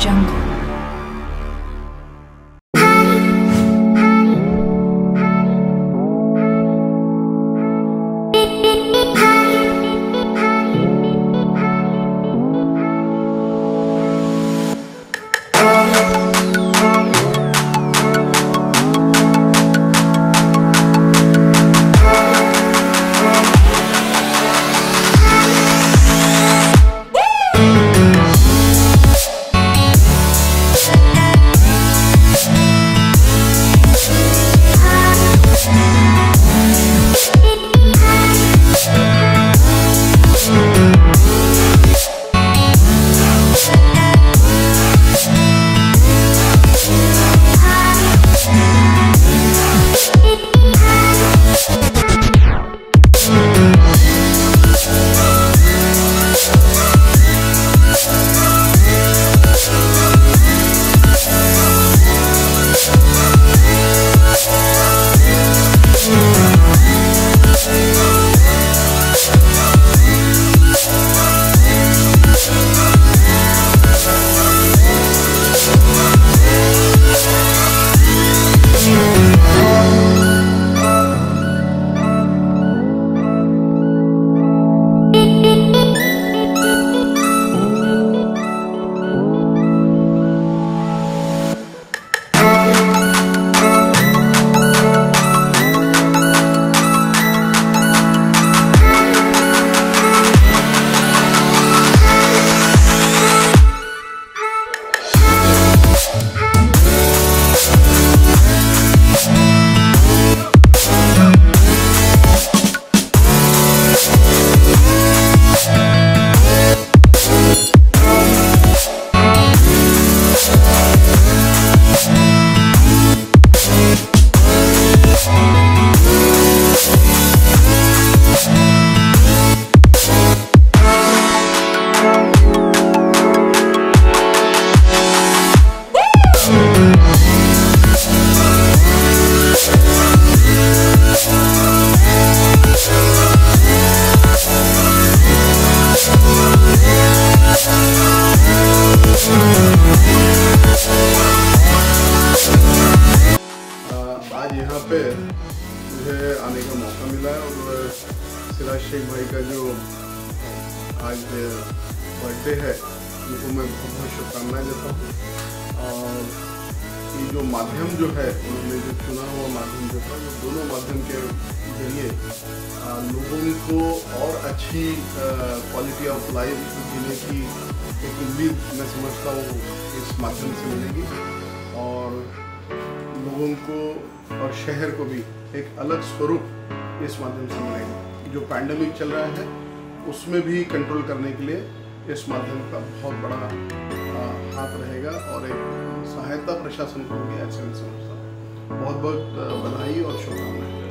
jungle आने का मौका मिला है और सिराज शेख भाई का जो आज बर्थडे है, उनको मैं बहुत बहुत शुभकामनाएँ देता हूँ। और ये जो माध्यम जो है, उन्होंने जो चुना हुआ माध्यम जो था, वो दोनों माध्यम के ज़रिए लोगों को और अच्छी क्वालिटी ऑफ़ लाइफ जीने की एक उम्मीद मैं समझता हूँ इस माध्यम से मिलेगी। और लोगों को और शहर को भी एक अलग स्वरूप इस माध्यम से मिलेगा। जो पैंडमिक चल रहा है, उसमें भी कंट्रोल करने के लिए इस माध्यम का बहुत बड़ा हाथ रहेगा और एक सहायता प्रशासन को होगी ऐसे समझता बहुत बहुत बधाई और शुभकामनाएँ।